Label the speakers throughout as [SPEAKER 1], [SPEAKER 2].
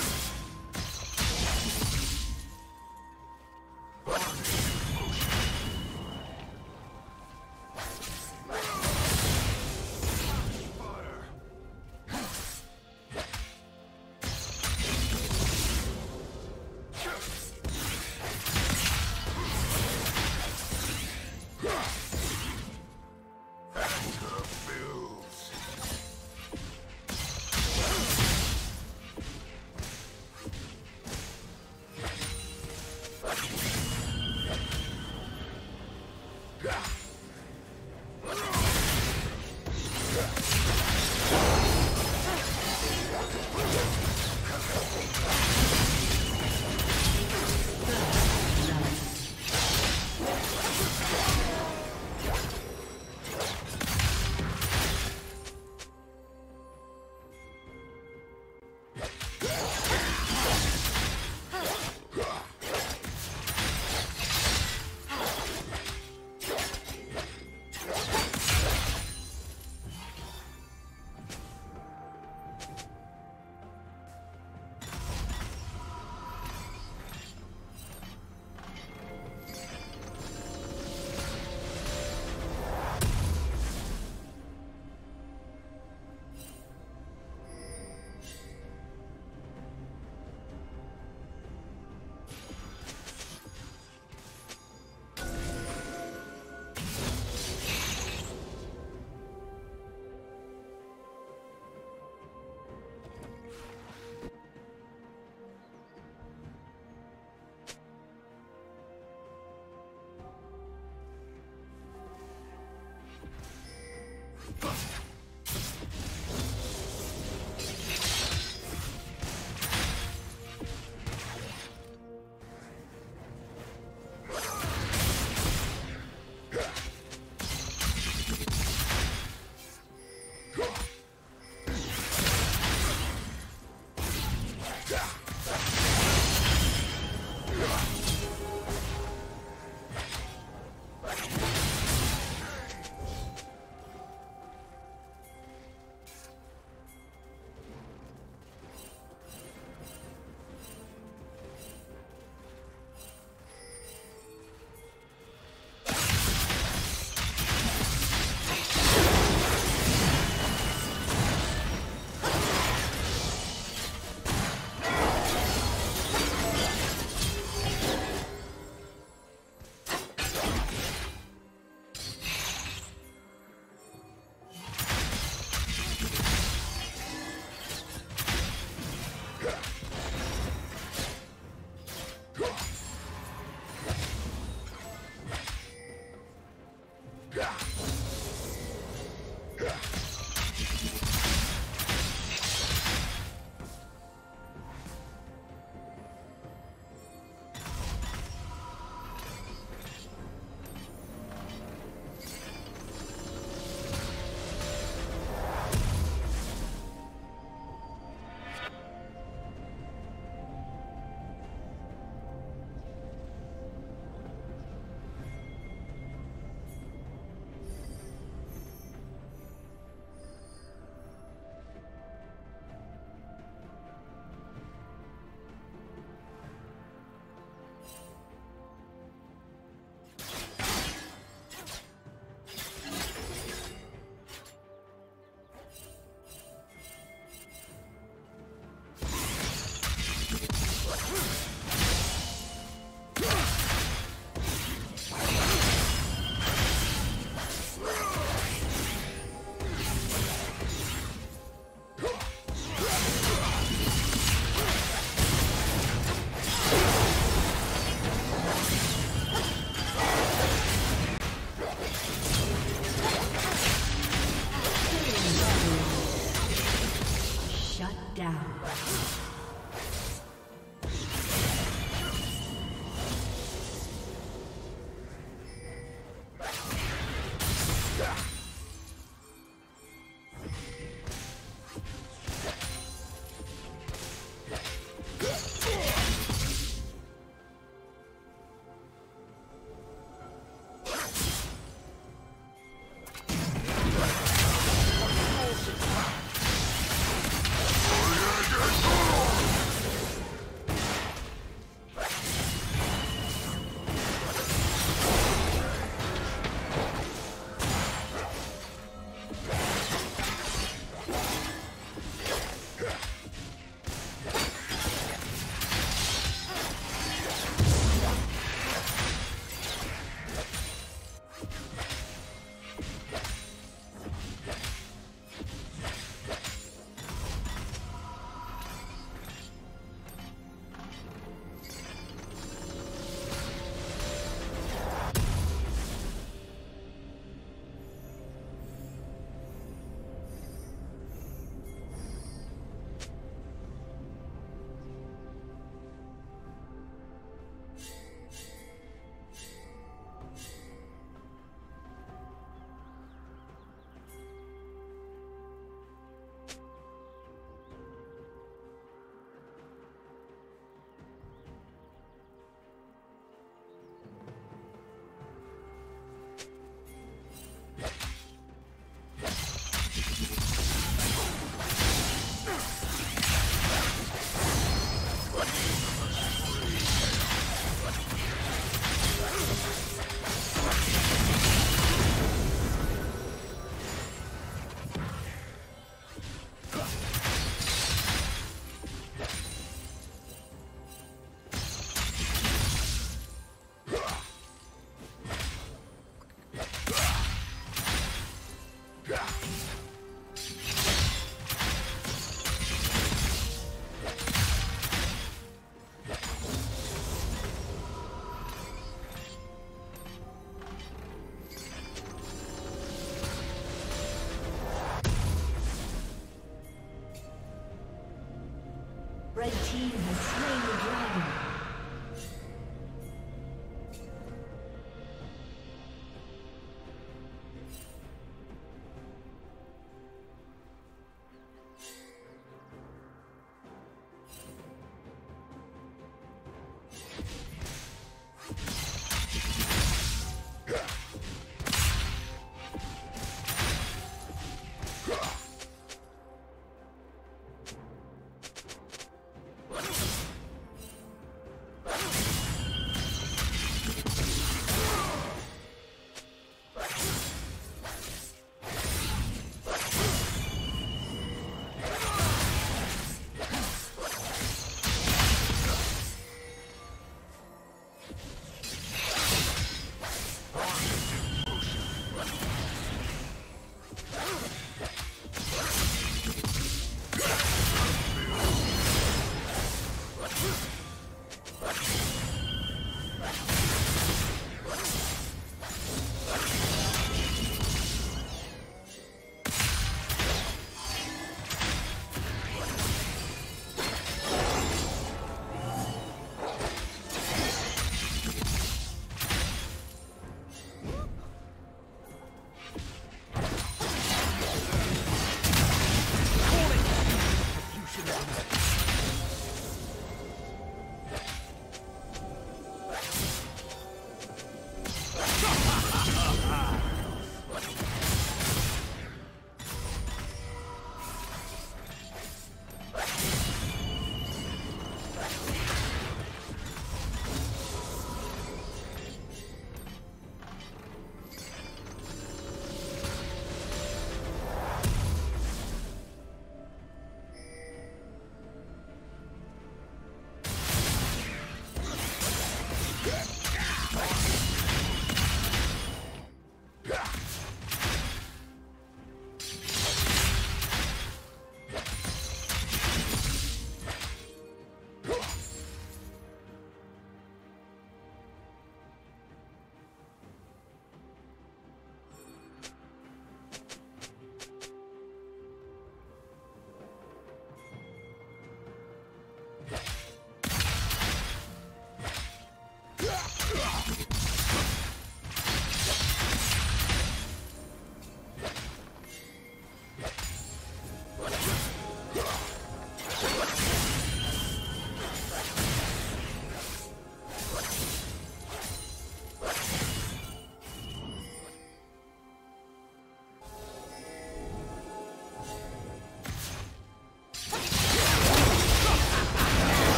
[SPEAKER 1] Peace. down. Team has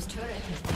[SPEAKER 1] Team's turret has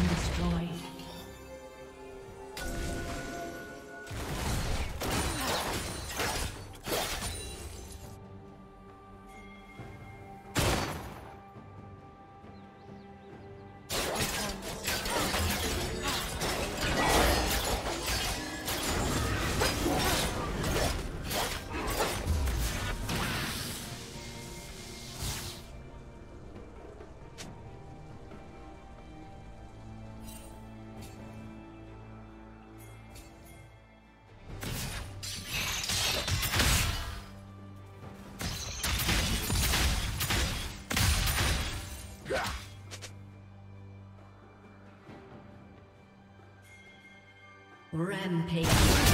[SPEAKER 1] Rampage.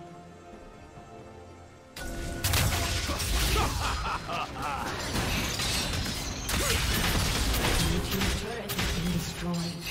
[SPEAKER 1] destroyed.